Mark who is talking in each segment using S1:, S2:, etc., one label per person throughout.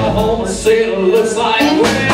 S1: The and looks like rain.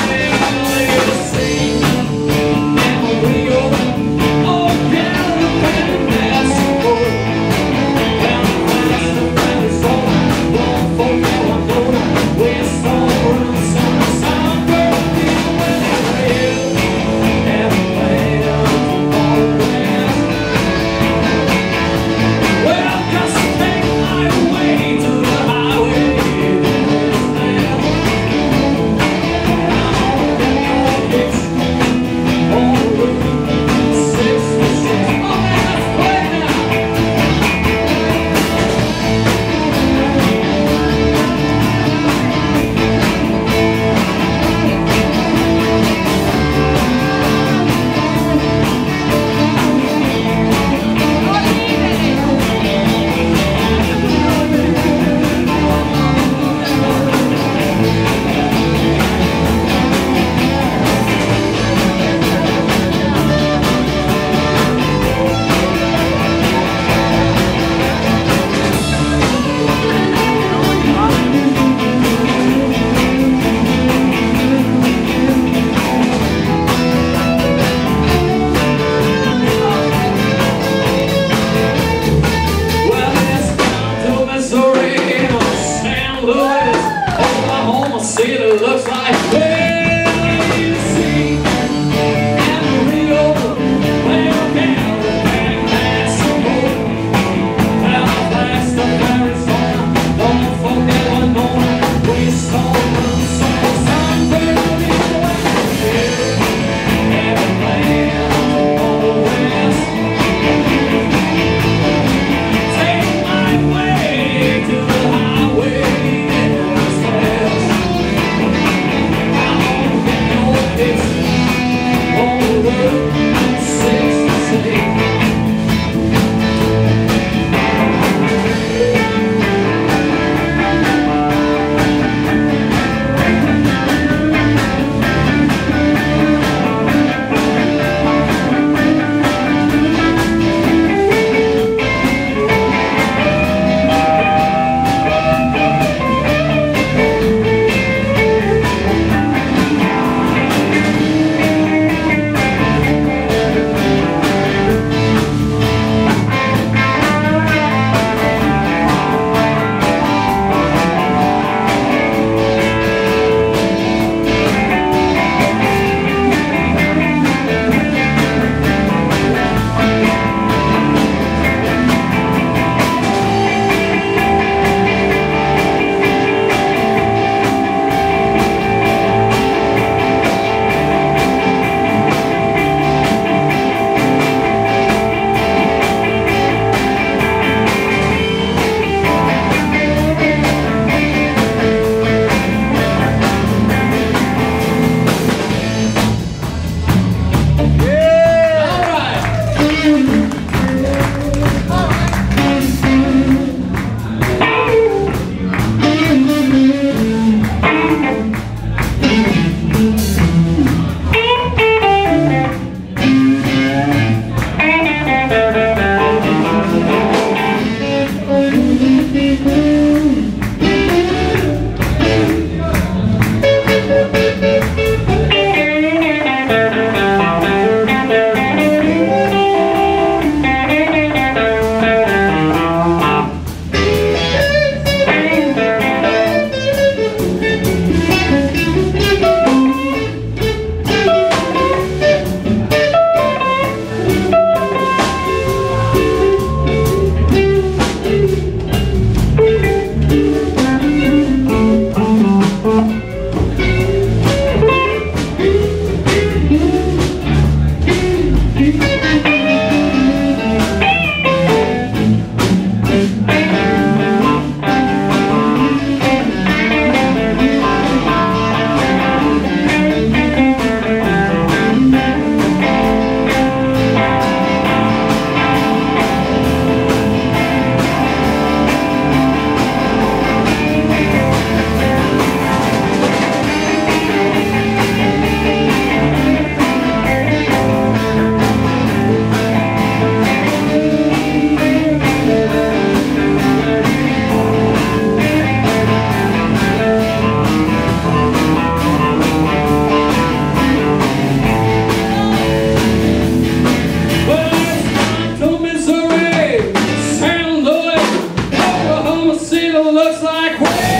S1: feel looks like.